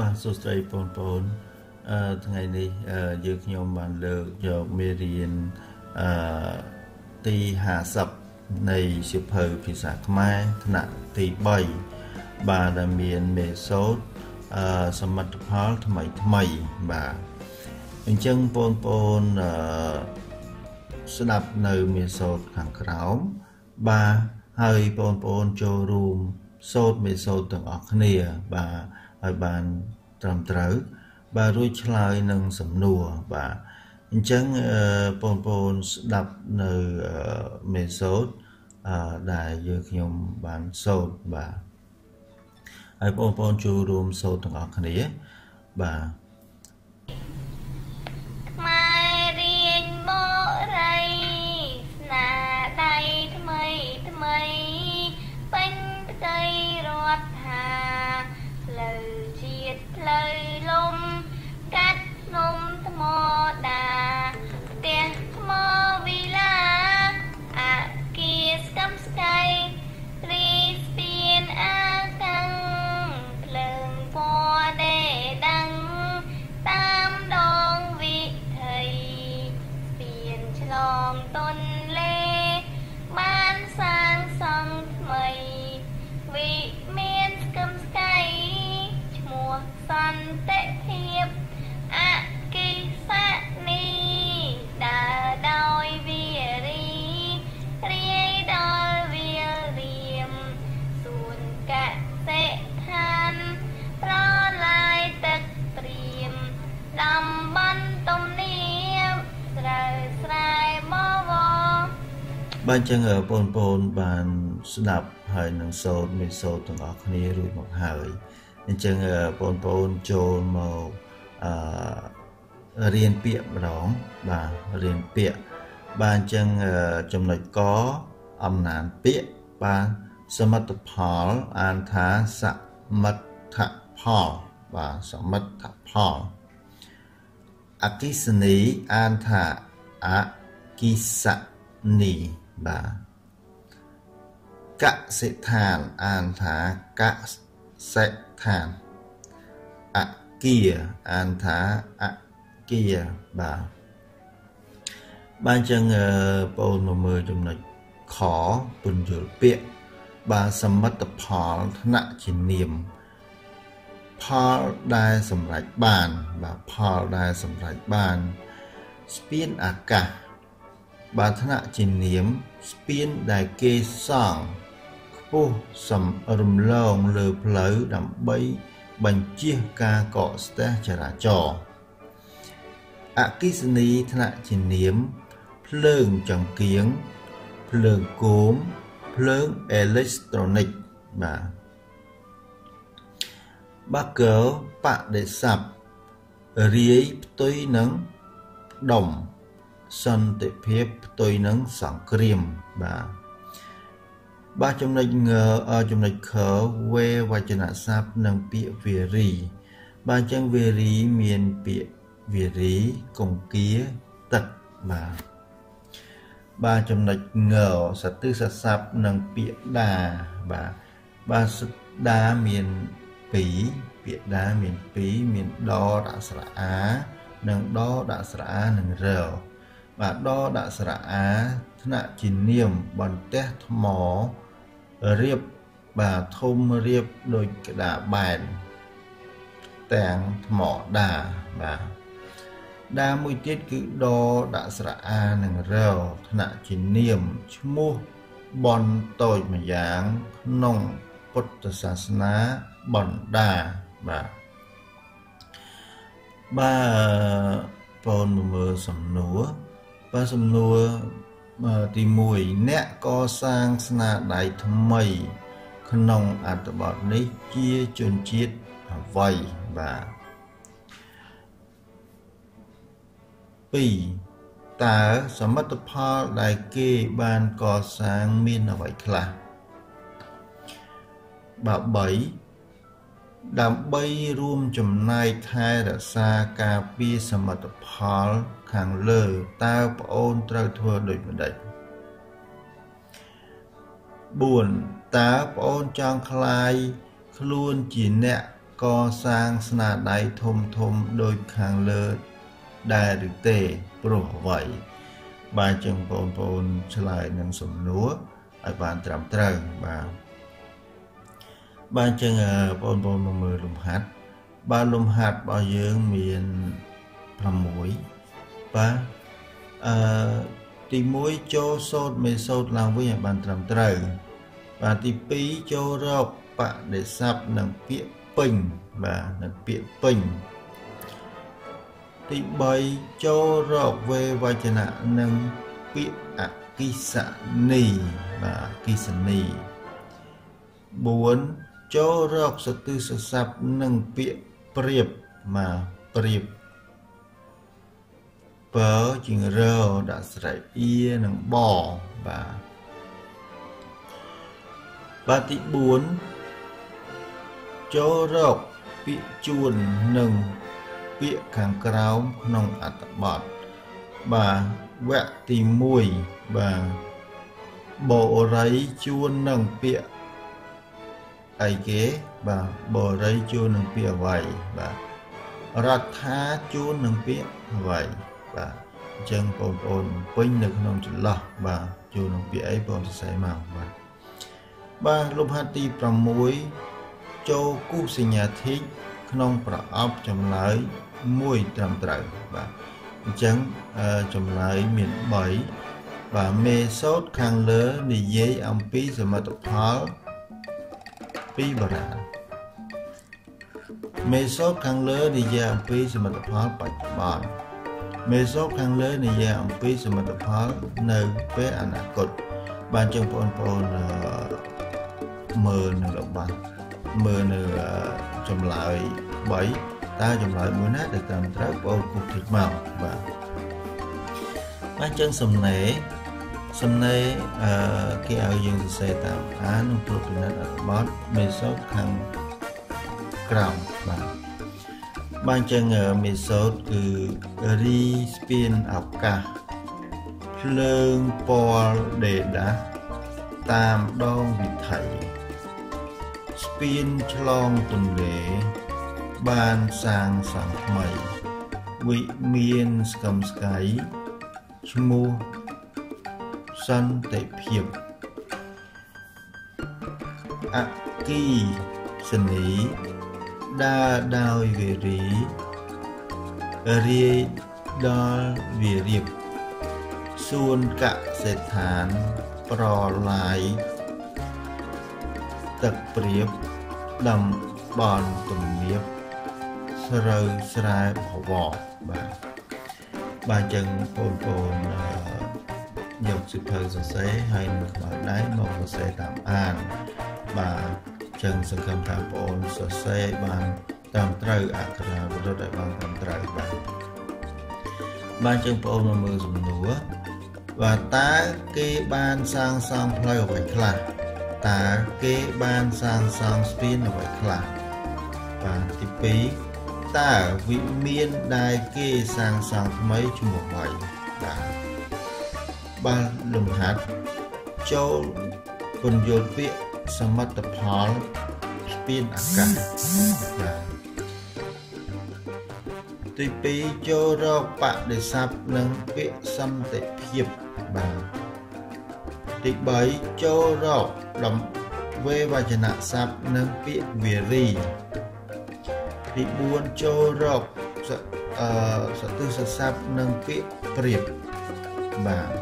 បាទសួស្តីបងប្អូនអឺថ្ងៃនេះយើងខ្ញុំបានលើកយកមេរៀនអឺទី50នៃសៀវភៅភាសាខ្មែរថ្នាក់ទី3បាទដែលមានមេសូតអឺសមិទ្ធផលថ្មីថ្មីបាទអញ្ចឹងបងប្អូនអឺស្ដាប់នៅមេសូតខាងក្រោមបាទហើយបងប្អូនចូលរួមសូត្រមេសូតទាំងអស់គ្នាបាទ ឲ្យបានត្រឹមត្រូវ បាទរួចឆ្លើយនឹងសំណួរបាទអញ្ចឹងបងប្អូនស្ដាប់នៅមេសូតដែលយើងខ្ញុំបានសូត្របាទហើយបងប្អូនចូលរួមសូត្រទាំងអស់គ្នាបាទ បាទអញ្ចឹងបងប្អូនបានស្ដាប់ហើយនឹងសូត្រមេសូត្រទាំងអស់គ្នារួចមកហើយអញ្ចឹងបងប្អូនចូលមកអឺរៀនពាក្យម្ដងបាទរៀនពាក្យបាទអញ្ចឹងចំណុចកអំណានពាក្យបាទសមិទ្ធផលអានថាសមិទ្ធផលបាទសមិទ្ធផលអកិសនីអានថាអគិសនី បាទកសិដ្ឋានអានថាកសិដ្ឋានអគាអានថាអគាបាទបានចឹងបងមកមើលចំណុចខពន្យល់ពាក្យបាទសមិទ្ធផលថ្នាក់ជានាមផលដែលសម្រេចបាន បាទផលដែលសម្រេចបាន ស្ពានអាកាសបានថ្នាក់ជានាម ស្ពានដែលគេសង់ខ្ពស់សំរំលងលើផ្លូវដើម្បីបញ្ជៀសការកកស្ទះចរាចរណ៍អគិសនីថ្នាក់ជានាមភ្លើងចង្គៀងភ្លើងគោមភ្លើងអេឡិចត្រូនិកបាទបាកលបដិស័ព្ទរាយផ្ទុយនឹងដុំ សន្តិភាពផ្ទុយនឹងសង្គ្រាមបាទបាទចំណុចងចំណុចខវេវចនស័ព្ទនិងពាក្យវារី បាទអញ្ចឹងវារីមានពាក្យវារីកង្គាទឹកបាទបាទចំណុចងសតិសស័ព្ទនិងពាក្យដាបាទបាទដាមាន2ពាក្យដាមាន2មានដដាក់ស្រៈអានិងដដាក់ស្រៈអានិងរ បាទដដាក់ស្រៈអាថ្នាក់ជានាមបន្ទះថ្មរៀបបាទធំរៀបដូចក្តារបែនទាំងថ្មដាបាទដាមួយទៀតគឺដដាក់ស្រៈអានិងរថ្នាក់ជានាមឈ្មោះបនតូចម្យ៉ាងក្នុងពុទ្ធសាសនាបណ្ដាបាទបាទបងមើលសំណួរ បាទសំណួរទី1អ្នកកសាងស្នាដៃថ្មី ក្នុងអត្ថបទនេះជាជនជាតិអ្វីបាទ2តើសមិទ្ធផលដែលគេបានកសាងមានអ្វីខ្លះបាទ3 ដើម្បីរួមចំណែកថែរក្សាការពារសមិទ្ធផលខាងលើតើប្អូនត្រូវធ្វើដូចម្តេច4តើប្អូនចង់คลายខ្លួនជាអ្នក កសាងស្នាដៃធំធំដោយខាងលើដែរឬទេព្រោះអ្វីបាទចឹងបងប្អូនឆ្លើយនឹងសំណួរឲ្យបានត្រឹមត្រូវបាទ បាទចឹងបងប្អូនមកមើលលំហាត់បាទលំហាត់របស់យើងមាន6បាទអឺទី1ចូលសូត្រមេសូត្រឡើងវិញឲ្យបានត្រឹមត្រូវបាទទី2ចូលរកបដិស័ព្ទនិងពាក្យពេញបាទនិងពាក្យពេញទី3ចូលរកវេវចនៈនិងពាក្យអកិសនីបាទអកិសនី4 ចូលរកសទិសស័ព្ទនិងពាក្យប្រៀបបាទប្រៀបបើជាងរដាក់ស្រែកអៀនិងបបាទបាទទី4ចូលរកពាក្យជួននិងពាក្យខាងក្រោមក្នុងអត្ថបទបាទវគ្គទី1បាទបរិយជួននឹងពាក្យ អីគេបាទបរិយជួននឹងពាក្យអ្វីបាទរដ្ឋាជួននឹងពាក្យអ្វីបាទអញ្ចឹងបងប្អូនពេញនៅក្នុងចន្លោះបាទជួននឹងពាក្យអីបងសរសេរមកបាទបាទលំហាត់ទី6ចូលគូសញ្ញាធិកក្នុងប្រអប់ចម្លើយមួយត្រឹមត្រូវបាទអញ្ចឹងចម្លើយមាន3បាទមេសូតខាងលើនិយាយអំពីសមិទ្ធផល ពីបរាណមេសូតខាងលើនិយាយអំពីសមិទ្ធផលបច្ចុប្បន្នមេសូតខាងលើនិយាយអំពីសមិទ្ធផលនៅពេលអនាគតបានចឹងបងប្អូនមើលនៅរបស់មើលនៅចម្លើយ3តើចម្លើយមួយណាដែលត្រឹមត្រូវបងគូតិចមកបាទបាទចឹងសំណេរ សំណេរអឺគេឲ្យយើងសរសេរតាមអាននិងត្រួតពិនិត្យអត្ថបទមេសូតខាងក្រោមបាទបាទចឹងមេសូតគឺរីស្ពានឱកាសភ្លើងពណ៌ដេដាតាមដងវិថីស្ពានឆ្លងទន្លេបានសាងសង់ថ្មីវិមានស្កឹមស្កៃឈ្មោះ សន្តិភាពអគីសនីដើរដោយវេរីរាយដល់វារៀបសួនកសិដ្ឋានប្រឡាយទឹកព្រៀបតំបន់ទំនាបស្រូវស្រែបវរបាទបាទចឹងបងប្អូន យកសិភៅសរសេរហើយនឹងខ្មៅដៃមកសរសេរតាមអានបាទចឹងសង្ឃឹមថាបងប្អូនសរសេរបានតាមត្រូវអក្ខរាវិរុទ្ធឲ្យបានតាមត្រូវបាទបានចឹងបងប្អូនមកមើលសំណួរបាទតើគេបានសាងសង់ផ្លូវអ្វីខ្លះតើគេបានសាងសង់ស្ពានអ្វីខ្លះបាទទី2តើវិមានដែលគេសាងសង់ថ្មីឈ្មោះអ្វីបាទ បានលំហាត់ចូលពន្យល់ពាក្យសមិទ្ធផលស្ពានអាកាសបាទទី2ចូលរកបដិស័ព្ទនិងពាក្យសន្តិភាពបាទទី3ចូលរកដំវេវចនៈស័ព្ទនិងពាក្យវារីទី4ចូលរកអឺសទិសស័ព្ទនិងពាក្យប្រៀបបាទ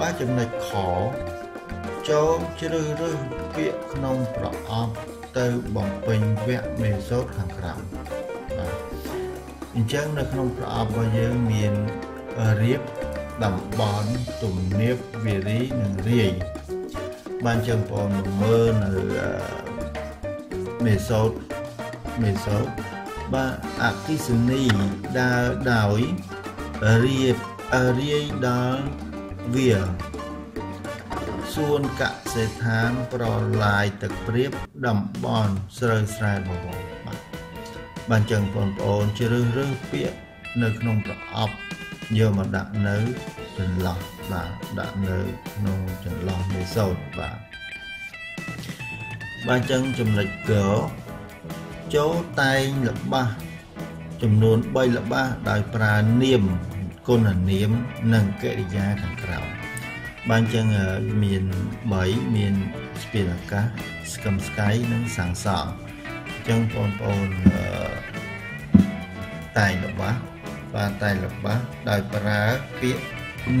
បាទចំណុចខចូលជ្រើសរើសពាក្យក្នុងប្រអប់ទៅបំពេញវគ្គមេសូតខាងក្រោមបាទអញ្ចឹងនៅក្នុងប្រអប់របស់យើងមានរៀបតំបន់ទំនាបវារីនិងរាយបានចឹងបងមើលនៅមេសូតមេសូតបាទអគិសនីដើរដោយរៀបរាយដល់ វាសួនកសិដ្ឋានប្រឡាយទឹកព្រៀបតំបន់ស្រូវស្រែបវរបាទបានចឹងបងប្អូនជ្រើសរើសពាក្យនៅក្នុងប្រអប់យកមកដាក់នៅចន្លោះបាទដាក់នៅក្នុងចន្លោះនៃសូត្របាទបាទអញ្ចឹងចំណុចកចូលតែងល្បះចំនួន3ល្បះដោយប្រើនាម គុណនាមនិងកិរិយាខាងក្រោមបានចឹងមាន3មានស្ពានអាកាសស្គមស្កៃនិងសាំងសង់ចឹងបងប្អូនតែងរបស់បាទតែងរបស់ដោយប្រើពាក្យ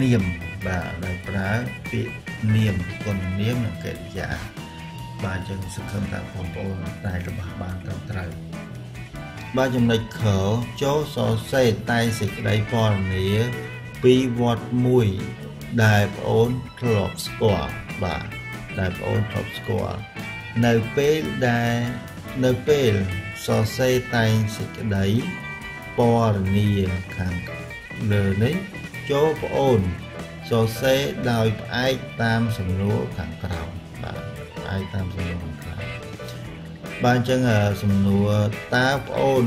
នាមបាទដោយប្រើពាក្យនាមគុណនាមនិងកិរិយាបាទចឹងសង្ឃឹមថាបងប្អូនតែងរបស់បានត្រឹមត្រូវ បាទចំណុចខចូលសរសេរតែងសេចក្តីពណ៌នាពីវត្តមួយដែលប្អូនធ្លាប់ស្គាល់បាទដែលប្អូនធ្លាប់ស្គាល់នៅពេលដែលនៅពេលសរសេរតែងសេចក្តីពណ៌នាខាងលើនេះចូលប្អូនសរសេរដោយផ្អែកតាមសំណួរខាងក្រោមបាទផ្អែកតាមសំណួរខាងក្រោម បាទអញ្ចឹងសំណួរតើប្អូន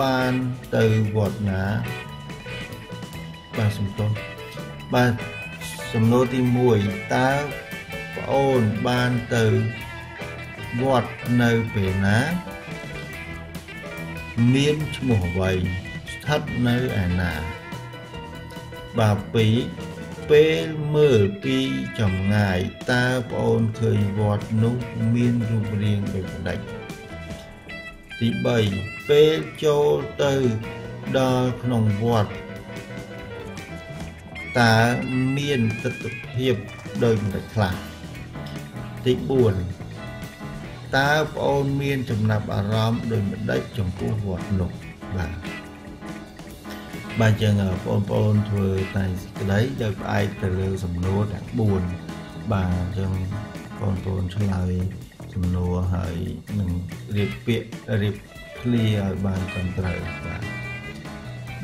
បានទៅវត្តណាបាទសំទោសបាទសំណួរទី1តើប្អូនបានទៅវត្តនៅពេលណាមានឈ្មោះអ្វីស្ថិតនៅឯណាបាទ2ពេលមើលពីចម្ងាយតើប្អូនឃើញវត្តនោះមានរូបរាងដូចម្ដេច ទី3ពេលចូលទៅដល់ក្នុងវត្តតើមានទស្សនភាពដូចម្ដេចខ្លះទី4តើប្អូនមានចំណាប់អារម្មណ៍ដូចម្ដេចចំពោះវត្តនោះបាទបាទចឹងបងប្អូនធ្វើតែសេចក្តីដោយផ្អែកទៅលើសំណួរទាំង4បាទចឹងបងប្អូនឆ្លើយ សំណួរហើយនឹងរៀបពាក្យរៀបឃ្លាឲ្យបានត្រឹមត្រូវបាទ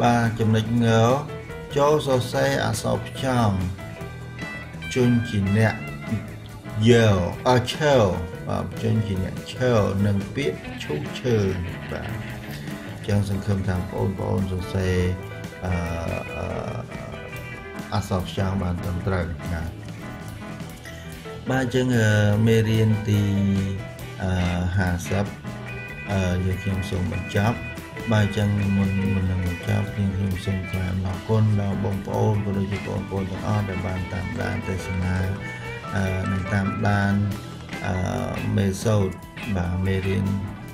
បាទចំណុចងចូលសរសេរអក្សរផ្ចំជន់ជាអ្នកយើអឈើបាទជន់ជាអ្នកឈើនិងពាក្យឈូឈើបាទចឹងសង្ឃឹមថាបងប្អូនសរសេរអឺអក្សរផ្ចំបានត្រឹមត្រូវណា បាទចឹងមេរៀនទីអឺ50អឺយើងខ្ញុំសូមបញ្ចប់បាទអញ្ចឹងមុនមុននឹងបញ្ចប់ខ្ញុំខ្ញុំសូមថ្លែងអំណរគុណដល់បងប្អូនក៏ដូចជាបងប្អូនទាំងអស់ដែលបានតាមដានទេសនាអឺនិងតាមដានអឺមេសូតបាទមេរៀន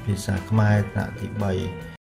ភាសាខ្មែរថ្នាក់ទី3